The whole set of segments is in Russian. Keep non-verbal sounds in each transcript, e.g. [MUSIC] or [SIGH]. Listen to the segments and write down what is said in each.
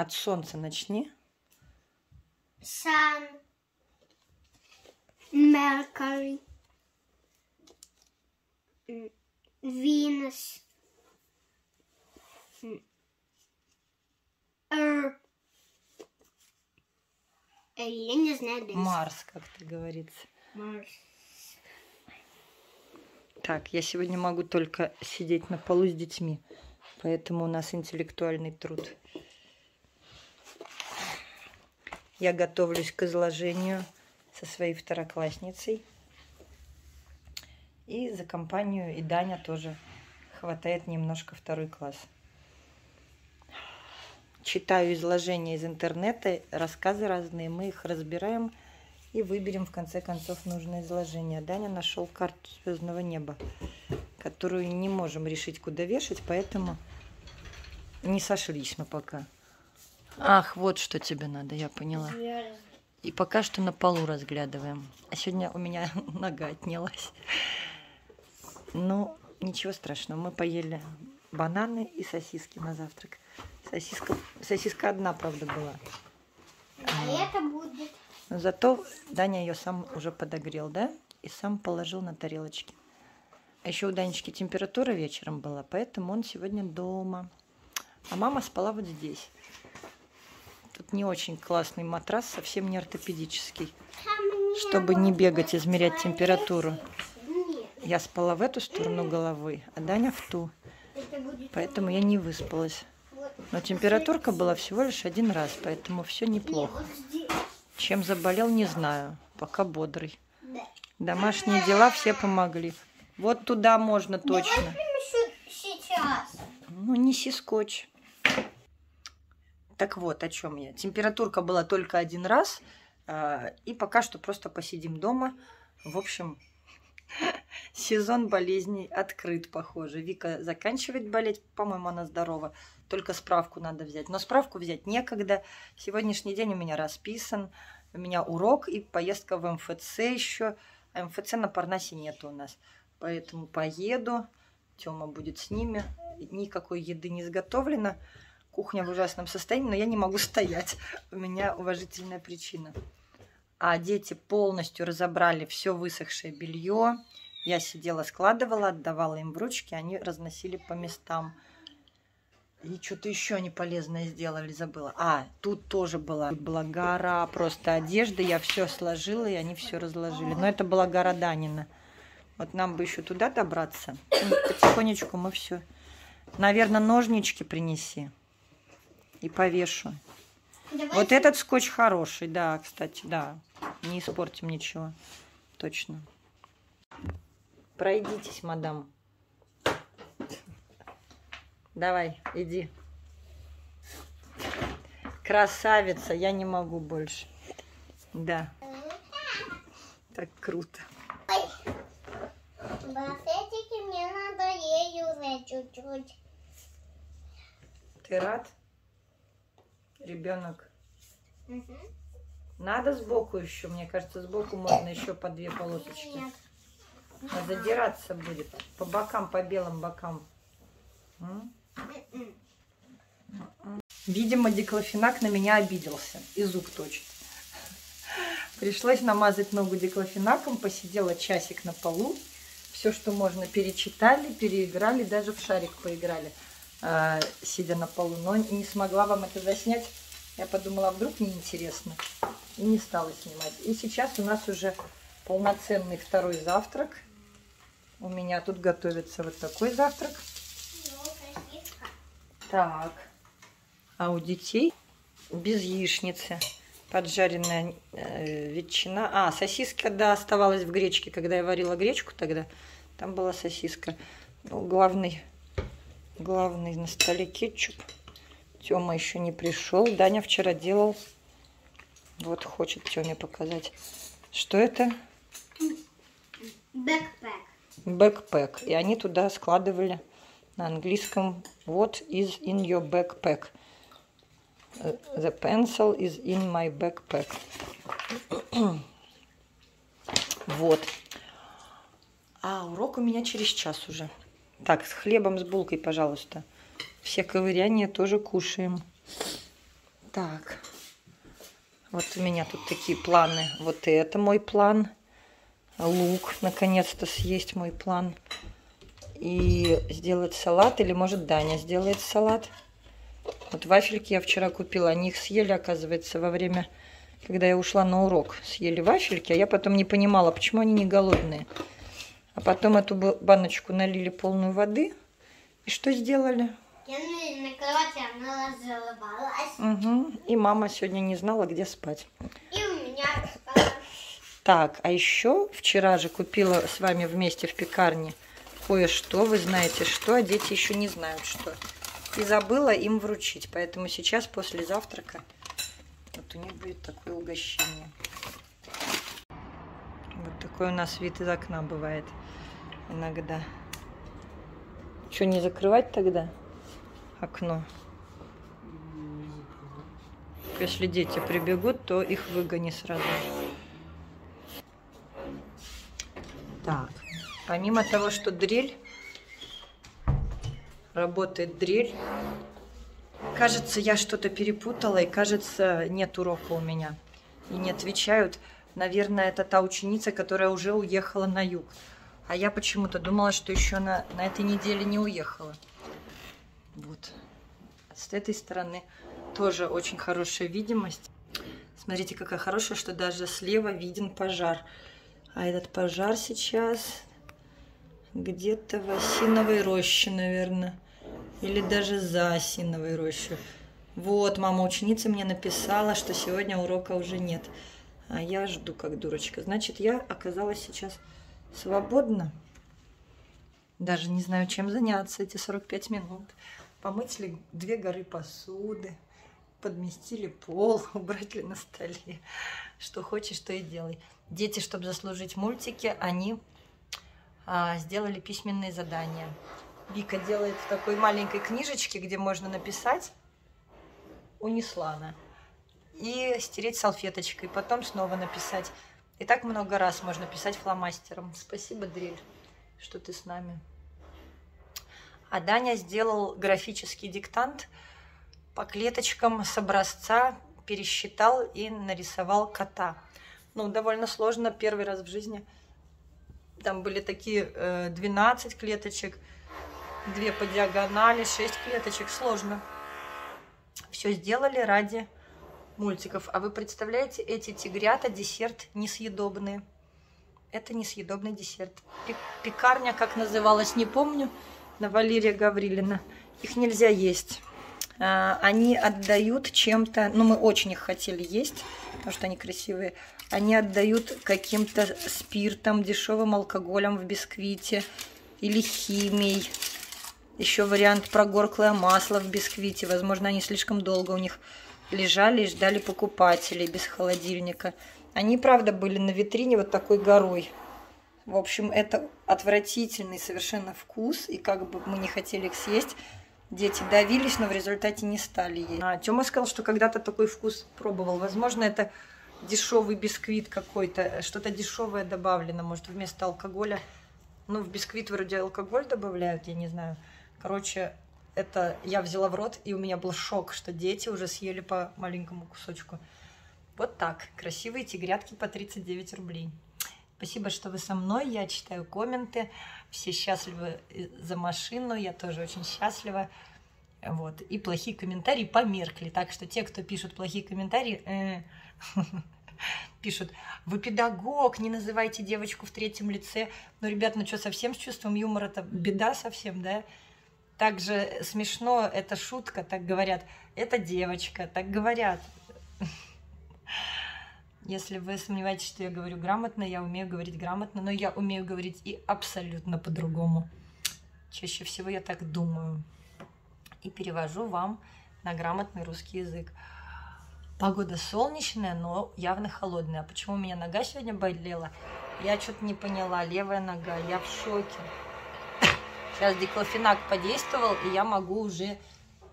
От солнца начни. Sun. Mercury. М, Venus. Earth. Я не знаю. Марс, как ты говорится. Марс. Так, я сегодня могу только сидеть на полу с детьми, поэтому у нас интеллектуальный труд. Я готовлюсь к изложению со своей второклассницей. И за компанию и Даня тоже хватает немножко второй класс. Читаю изложения из интернета, рассказы разные, мы их разбираем и выберем в конце концов нужное изложение. Даня нашел карту звездного неба, которую не можем решить, куда вешать, поэтому не сошлись мы пока. Ах, вот что тебе надо, я поняла. И пока что на полу разглядываем. А сегодня у меня [LAUGHS] нога отнялась. Ну, ничего страшного. Мы поели бананы и сосиски на завтрак. Сосиска, сосиска одна, правда, была. А это будет. Но зато Даня ее сам уже подогрел, да? И сам положил на тарелочки. А еще у Данечки температура вечером была, поэтому он сегодня дома. А мама спала вот здесь. Тут не очень классный матрас, совсем не ортопедический. Чтобы не бегать, измерять температуру. Я спала в эту сторону головой, а Даня в ту. Поэтому я не выспалась. Но температурка была всего лишь один раз, поэтому все неплохо. Чем заболел, не знаю. Пока бодрый. Домашние дела все помогли. Вот туда можно точно. Ну, неси скотч. Так вот, о чем я. Температурка была только один раз. а, И пока что просто посидим дома. В общем, [LAUGHS] сезон болезней открыт, похоже. Вика заканчивает болеть. По-моему, она здорова. Только справку надо взять. Но справку взять некогда. Сегодняшний день у меня расписан. У меня урок и поездка в МФЦ еще. А МФЦ на Парнасе нет у нас. Поэтому поеду. Тёма будет с ними. Никакой еды не изготовлено. Кухня в ужасном состоянии, но я не могу [LAUGHS] стоять. У меня уважительная причина. А дети полностью разобрали все высохшее белье. Я сидела, складывала, отдавала им в ручки, они разносили по местам. И что-то еще они полезное сделали, забыла. А, тут тоже была, тут была гора просто одежды. Я все сложила, и они все разложили. Но это была гора Данина. Вот нам бы еще туда добраться. Ну, Потихонечку мы все. Наверное, ножнички принеси. И повешу. Давай Вот этот скотч хороший, да, кстати, да. Не испортим ничего. Точно. Пройдитесь, мадам. Давай, иди. Красавица, я не могу больше. Да. Так круто. Бассетики мне надоели уже чуть-чуть. Ты рад? Ребенок. Мгм. Надо сбоку еще, мне кажется, сбоку можно еще по две полосочки. Нет. А задираться будет. По бокам, по белым бокам. М? М-м. Видимо, диклофенак на меня обиделся и зуб точит. Пришлось намазать ногу диклофенаком, посидела часик на полу. Все, что можно, перечитали, переиграли, даже в шарик поиграли, э, сидя на полу. Но не смогла вам это заснять. Я подумала, а вдруг неинтересно. И не стала снимать. И сейчас у нас уже полноценный второй завтрак. У меня тут готовится вот такой завтрак. Так. А у детей без яичницы. Поджаренная э, ветчина. А, сосиска, да, оставалась в гречке. Когда я варила гречку тогда, там была сосиска. Ну, главный, главный на столе кетчуп. Тёма еще не пришел. Даня вчера делал. Вот хочет Тёме показать. Что это? Бэкпэк. Backpack. И они туда складывали на английском What is in your backpack? The pencil is in my backpack. вот. А урок у меня через час уже. Так, с хлебом, с булкой, пожалуйста. Все ковыряния тоже кушаем. Так. Вот у меня тут такие планы. Вот это мой план. Лук, наконец-то съесть мой план. И сделать салат. Или, может, Даня сделает салат. Вот вафельки я вчера купила. Они их съели, оказывается, во время, когда я ушла на урок. Съели вафельки, а я потом не понимала, почему они не голодные. А потом эту баночку налили полную воды. И что сделали? Я на кровати она разрывалась. Угу. И мама сегодня не знала, где спать. И у меня спала. Так, а еще вчера же купила с вами вместе в пекарне кое-что. Вы знаете что, а дети еще не знают что. И забыла им вручить. Поэтому сейчас после завтрака вот у них будет такое угощение. Вот такой у нас вид из окна бывает иногда. Что, не закрывать тогда? окно. Если дети прибегут, то их выгони сразу. Так, помимо того, что дрель, работает дрель, кажется, я что-то перепутала, и кажется, нет урока у меня. И не отвечают. Наверное, это та ученица, которая уже уехала на юг. А я почему-то думала, что еще на, на этой неделе не уехала. Вот. С этой стороны тоже очень хорошая видимость. Смотрите, какая хорошая, что даже слева виден пожар. А этот пожар сейчас где-то в осиновой роще, наверное. Или даже за осиновой рощей. Вот, мама ученица мне написала, что сегодня урока уже нет. А я жду как дурочка. Значит, я оказалась сейчас свободна. Даже не знаю, чем заняться эти 45 минут помыть две горы посуды, подместили пол, [LAUGHS] убрать ли на столе. Что хочешь, то и делай. Дети, чтобы заслужить мультики, они а, сделали письменные задания. Вика делает в такой маленькой книжечке, где можно написать «Унесла она» и стереть салфеточкой, потом снова написать. И так много раз можно писать фломастером. Спасибо, Дрель, что ты с нами. А Даня сделал графический диктант по клеточкам с образца, пересчитал и нарисовал кота. Ну, довольно сложно, первый раз в жизни. Там были такие э, 12 клеточек, две по диагонали, 6 клеточек. Сложно. Все сделали ради мультиков. А вы представляете, эти тигрята десерт несъедобные. Это несъедобный десерт. Пекарня, как называлась, не помню на Валерия Гаврилина. Их нельзя есть. А, они отдают чем-то, ну мы очень их хотели есть, потому что они красивые. Они отдают каким-то спиртом, дешевым алкоголем в бисквите или химией. Еще вариант прогорклое масло в бисквите. Возможно, они слишком долго у них лежали и ждали покупателей без холодильника. Они, правда, были на витрине вот такой горой. В общем, это отвратительный совершенно вкус, и как бы мы не хотели их съесть, дети давились, но в результате не стали есть. А Тёма сказал, что когда-то такой вкус пробовал. Возможно, это дешевый бисквит какой-то, что-то дешевое добавлено, может, вместо алкоголя. Ну, в бисквит вроде алкоголь добавляют, я не знаю. Короче, это я взяла в рот, и у меня был шок, что дети уже съели по маленькому кусочку. Вот так. Красивые тигрятки по 39 рублей. Спасибо, что вы со мной. Я читаю комменты. Все счастливы за машину. Я тоже очень счастлива. Вот. И плохие комментарии померкли. Так что те, кто пишут плохие комментарии, э, [LAUGHS] пишут, вы педагог, не называйте девочку в третьем лице. Ну, ребят, ну что, совсем с чувством юмора это беда совсем, да? Также смешно, это шутка, так говорят. Это девочка, так говорят. Если вы сомневаетесь, что я говорю грамотно, я умею говорить грамотно, но я умею говорить и абсолютно по-другому. Чаще всего я так думаю. И перевожу вам на грамотный русский язык. Погода солнечная, но явно холодная. А почему у меня нога сегодня болела? Я что-то не поняла. Левая нога, я в шоке. Сейчас диклофенак подействовал, и я могу уже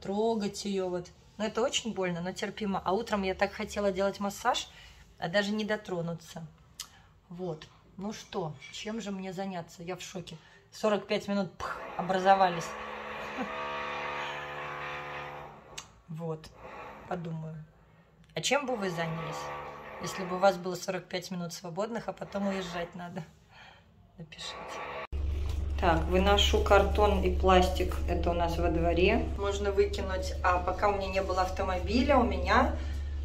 трогать ее вот. Но это очень больно, но терпимо. А утром я так хотела делать массаж – а даже не дотронуться. Вот. Ну что, чем же мне заняться? Я в шоке. 45 минут пх, образовались. [LAUGHS] Вот. подумаю. А чем бы вы занялись, если бы у вас было 45 минут свободных, а потом уезжать надо? Напишите. Так, выношу картон и пластик, это у нас во дворе. Можно выкинуть, а пока у меня не было автомобиля, у меня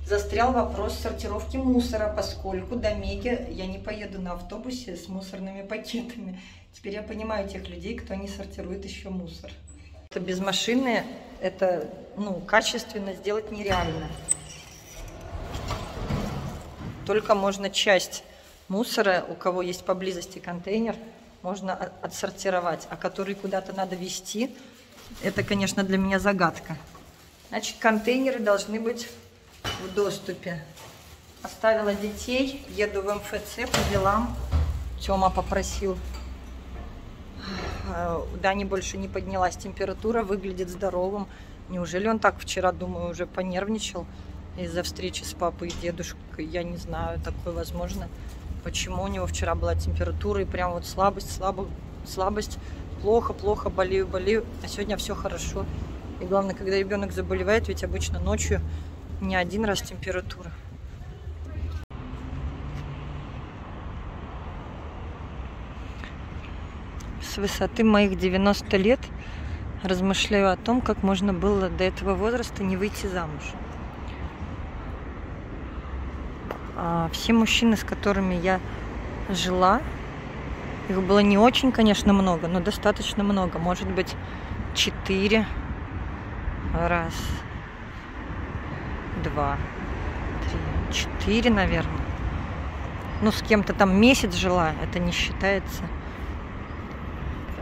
застрял вопрос сортировки мусора, поскольку до Меги я не поеду на автобусе с мусорными пакетами. Теперь я понимаю тех людей, кто не сортирует еще мусор. Это без машины, это ну, качественно сделать нереально. Только можно часть мусора, у кого есть поблизости контейнер, можно отсортировать, а который куда-то надо везти, это, конечно, для меня загадка. Значит, контейнеры должны быть в доступе. Оставила детей, еду в МФЦ по делам. Тёма попросил. А, у Дани больше не поднялась температура, выглядит здоровым. Неужели он так вчера, думаю, уже понервничал из-за встречи с папой и дедушкой? Я не знаю, такое возможно. Почему у него вчера была температура и прям вот слабость, слабо, слабость, плохо, плохо, болею, болею, а сегодня все хорошо. И главное, когда ребенок заболевает, ведь обычно ночью не один раз температура. С высоты моих 90 лет размышляю о том, как можно было до этого возраста не выйти замуж. А все мужчины, с которыми я жила, их было не очень, конечно, много, но достаточно много. Может быть, четыре. Раз, два, три, четыре, наверное. Ну, с кем-то там месяц жила, это не считается.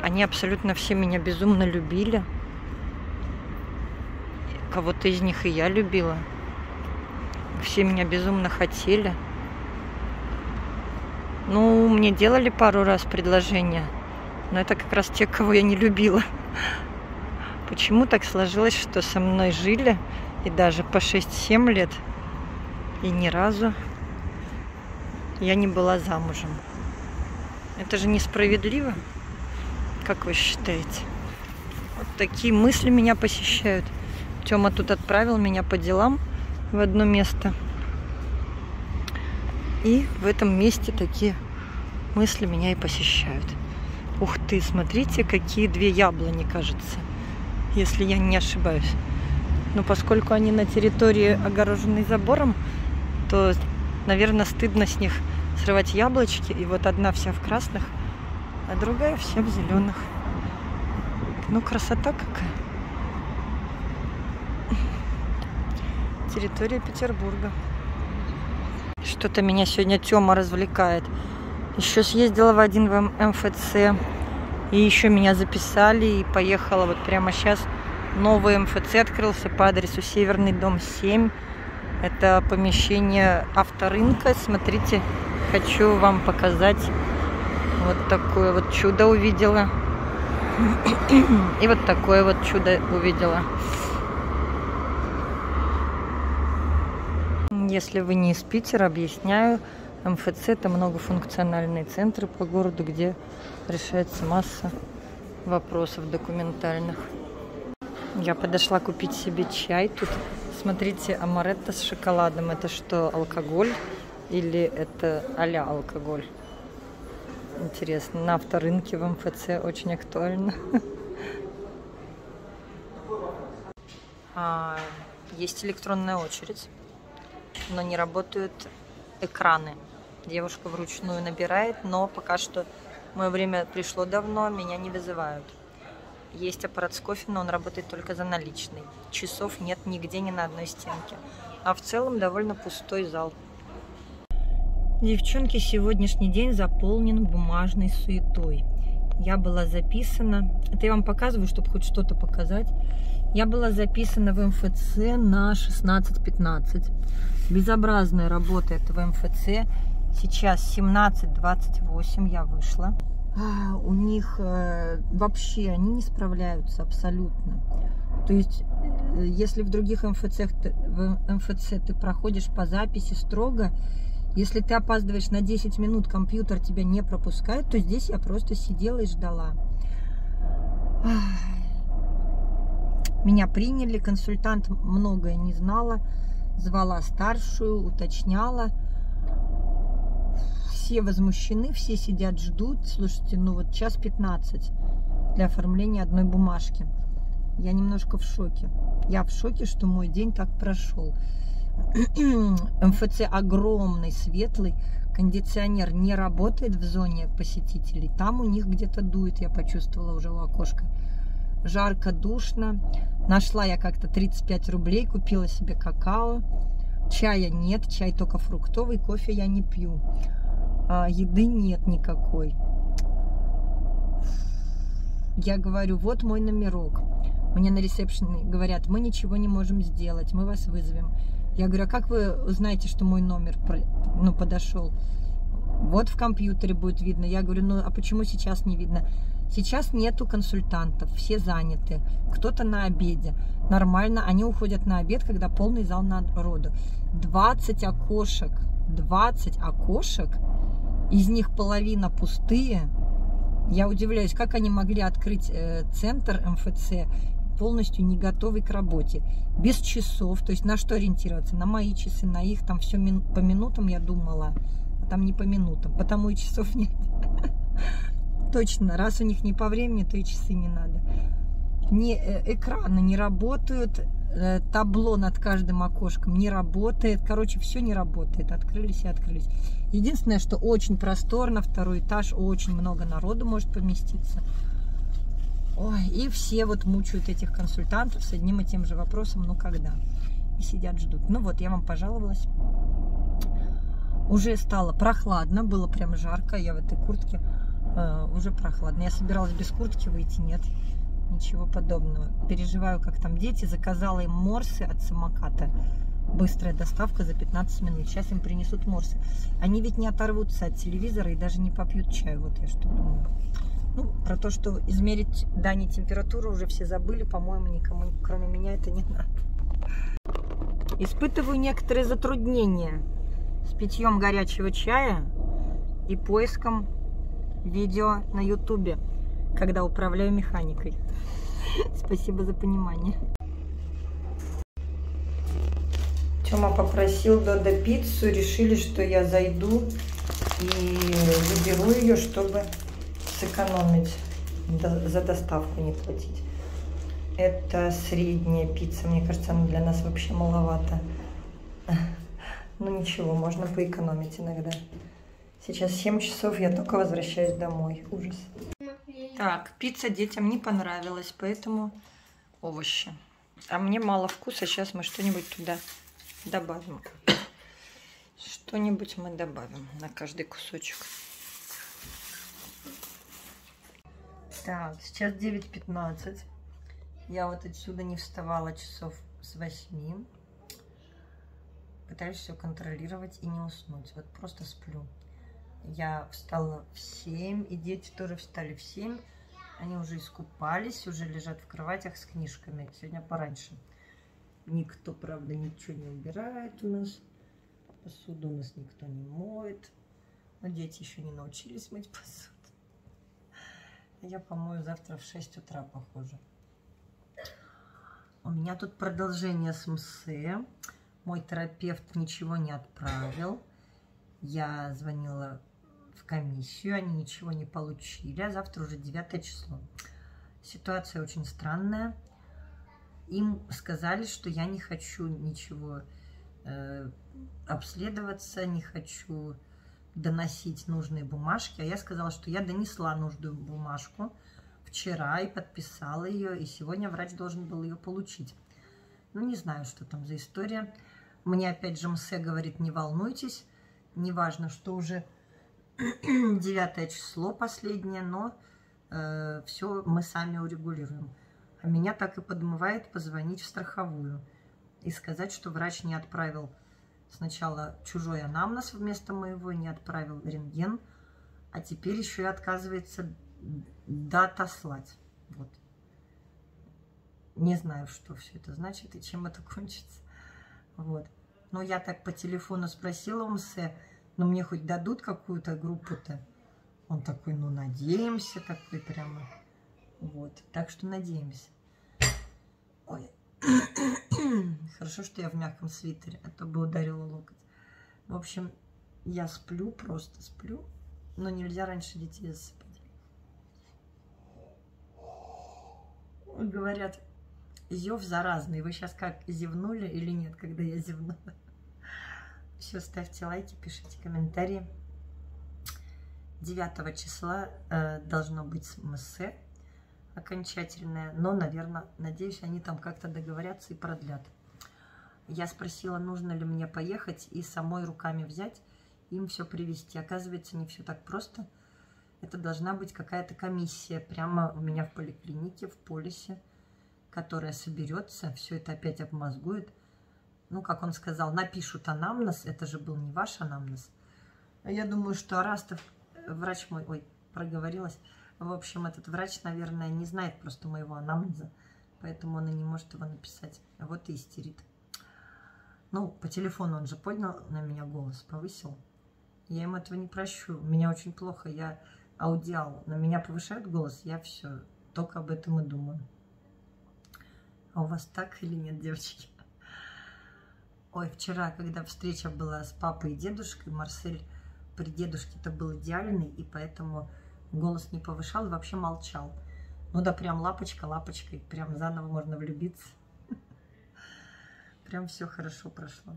Они абсолютно все меня безумно любили. Кого-то из них и я любила. Все меня безумно хотели. Ну, мне делали пару раз предложения, но это как раз те, кого я не любила. Почему так сложилось, что со мной жили и даже по 6-7 лет, и ни разу я не была замужем? Это же несправедливо, как вы считаете? Вот такие мысли меня посещают. Тёма тут отправил меня по делам в одно место. И в этом месте такие мысли меня и посещают. Ух ты, смотрите, какие две яблони, кажется, если я не ошибаюсь. Но поскольку они на территории, огороженной забором, то, наверное, стыдно с них срывать яблочки. И вот одна вся в красных, а другая вся в зеленых. Ну, красота какая. Территория Петербурга. Что-то меня сегодня Тёма развлекает. Еще съездила в один в МФЦ. И еще меня записали и поехала вот прямо сейчас. Новый МФЦ открылся по адресу Северный дом 7. Это помещение авторынка. Смотрите, хочу вам показать. Вот такое вот чудо увидела. [CLEARS THROAT] И вот такое вот чудо увидела. Если вы не из Питера, объясняю. МФЦ – это многофункциональные центры по городу, где решается масса вопросов документальных. Я подошла купить себе чай. Тут, смотрите, амаретто с шоколадом. Это что, алкоголь или это а-ля алкоголь? Интересно, на авторынке в МФЦ очень актуально. [LAUGHS] А, есть электронная очередь, но не работают экраны. Девушка вручную набирает, но пока что мое время пришло давно, меня не вызывают. Есть аппарат с кофе, но он работает только за наличный. Часов нет нигде, ни на одной стенке. А в целом довольно пустой зал. Девчонки, сегодняшний день заполнен бумажной суетой. Я была записана, это я вам показываю, чтобы хоть что-то показать. Я была записана в МФЦ на 16.15. Безобразная работа это в МФЦ. Сейчас 17.28 я вышла. А, у них э, вообще они не справляются абсолютно. То есть, э, если в других МФЦ, в МФЦ ты проходишь по записи строго, если ты опаздываешь на 10 минут, компьютер тебя не пропускает, то здесь я просто сидела и ждала. Меня приняли, консультант многое не знала, звала старшую, уточняла. Все возмущены, все сидят, ждут. Слушайте, ну вот час 15 для оформления одной бумажки. Я немножко в шоке. Я в шоке, что мой день так прошел. [CLEARS THROAT] МФЦ огромный, светлый. Кондиционер не работает в зоне посетителей. Там у них где-то дует, я почувствовала уже у окошка. Жарко, душно. Нашла я как-то 35 рублей, купила себе какао. Чая нет, чай только фруктовый, кофе я не пью. А, еды нет никакой. Я говорю, вот мой номерок. Мне на ресепшене говорят, мы ничего не можем сделать, мы вас вызовем. Я говорю, а как вы узнаете, что мой номер ну, подошел? Вот в компьютере будет видно. Я говорю, ну а почему сейчас не видно? Сейчас нету консультантов, все заняты. Кто-то на обеде. Нормально, они уходят на обед, когда полный зал народу. 20 окошек, 20 окошек, из них половина пустые. Я удивляюсь, как они могли открыть э, центр МФЦ полностью не готовый к работе, без часов, то есть на что ориентироваться, на мои часы, на их, там все по минутам я думала, а там не по минутам, потому и часов [LAUGHS] нет. Точно, раз у них не по времени, то и часы не надо. Не, э, экраны не работают, э, табло над каждым окошком не работает. Короче, все не работает. Открылись и открылись. Единственное, что очень просторно, второй этаж, очень много народу может поместиться. Ой, и все вот мучают этих консультантов с одним и тем же вопросом, ну когда? И сидят, ждут. Ну вот, я вам пожаловалась. Уже стало прохладно, было прям жарко, я в этой куртке э, уже прохладно. Я собиралась без куртки выйти, нет, ничего подобного. Переживаю, как там дети, заказала им морсы от самоката. Быстрая доставка за 15 минут. Сейчас им принесут морсы. Они ведь не оторвутся от телевизора и даже не попьют чаю. Вот я что думаю. Ну, про то, что измерить Дани температуру уже все забыли, по-моему, никому, кроме меня, это не надо. Испытываю некоторые затруднения с питьем горячего чая и поиском видео на ютубе, когда управляю механикой. [LAUGHS] Спасибо за понимание. Тёма попросил Додо пиццу, решили, что я зайду и заберу ее, чтобы сэкономить, за доставку не платить. Это средняя пицца, мне кажется, она для нас вообще маловато. [LAUGHS] Ну ничего, можно поэкономить иногда. Сейчас 7 часов, я только возвращаюсь домой. Ужас. Так, пицца детям не понравилась, поэтому овощи. А мне мало вкуса, сейчас мы что-нибудь туда добавим. Что-нибудь мы добавим на каждый кусочек. Так, сейчас 9.15. Я вот отсюда не вставала часов с 8. Пытаюсь все контролировать и не уснуть. Вот просто сплю. Я встала в 7, и дети тоже встали в 7. Они уже искупались, уже лежат в кроватях с книжками. Сегодня пораньше. Никто, правда, ничего не убирает у нас. Посуду у нас никто не моет. Но дети еще не научились мыть [LAUGHS] посуду. Я помою завтра в 6 утра, похоже. У меня тут продолжение с МСЭ. Мой терапевт ничего не отправил. Я звонила в комиссию, они ничего не получили. А завтра уже 9 число. Ситуация очень странная. Им сказали, что я не хочу ничего э, обследоваться, не хочу доносить нужные бумажки, а я сказала, что я донесла нужную бумажку вчера и подписала ее, и сегодня врач должен был ее получить. Ну, не знаю, что там за история. Мне опять же МСЭ говорит, не волнуйтесь, неважно, что уже [CLEARS THROAT] 9 число последнее, но э, все мы сами урегулируем. А меня так и подмывает позвонить в страховую и сказать, что врач не отправил Сначала чужой анамнез вместо моего не отправил рентген, а теперь еще и отказывается дата слать. Вот. Не знаю, что все это значит и чем это [LAUGHS] кончится. Вот. Но я так по телефону спросила у МСЭ, ну мне хоть дадут какую-то группу-то? Он такой, ну надеемся, такой прямо. Вот. Так что надеемся. Ой. [COUGHS] Хорошо, что я в мягком свитере, а то бы ударила локоть. В общем, я сплю, просто сплю, но нельзя раньше детей засыпать. Говорят, зев заразный. Вы сейчас как, зевнули или нет, когда я зевнула? Все, ставьте лайки, пишите комментарии. 9 числа э, должно быть МС окончательное, но, наверное, надеюсь, они там как-то договорятся и продлят. Я спросила, нужно ли мне поехать и самой руками взять, им все привезти. Оказывается, не все так просто. Это должна быть какая-то комиссия прямо у меня в поликлинике, в полисе, которая соберется, все это опять обмозгует. Ну, как он сказал, напишут анамнез, это же был не ваш анамнез. Я думаю, что Арастов, врач мой, ой, проговорилась, в общем, этот врач, наверное, не знает просто моего анамнеза, поэтому он и не может его написать. А вот и истерит. Ну, по телефону он же поднял на меня голос, повысил. Я ему этого не прощу. Меня очень плохо, я аудиал. На меня повышают голос, я все, только об этом и думаю. А у вас так или нет, девочки? Ой, вчера, когда встреча была с папой и дедушкой, Марсель при дедушке-то был идеальный, и поэтому голос не повышал, вообще молчал. Ну да, прям лапочка лапочкой, прям заново можно влюбиться. [LAUGHS] Прям все хорошо прошло.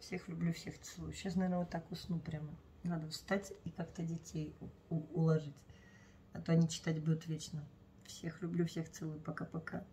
Всех люблю, всех целую. Сейчас, наверное, вот так усну прямо. Надо встать и как-то детей уложить. А то они читать будут вечно. Всех люблю, всех целую. Пока-пока.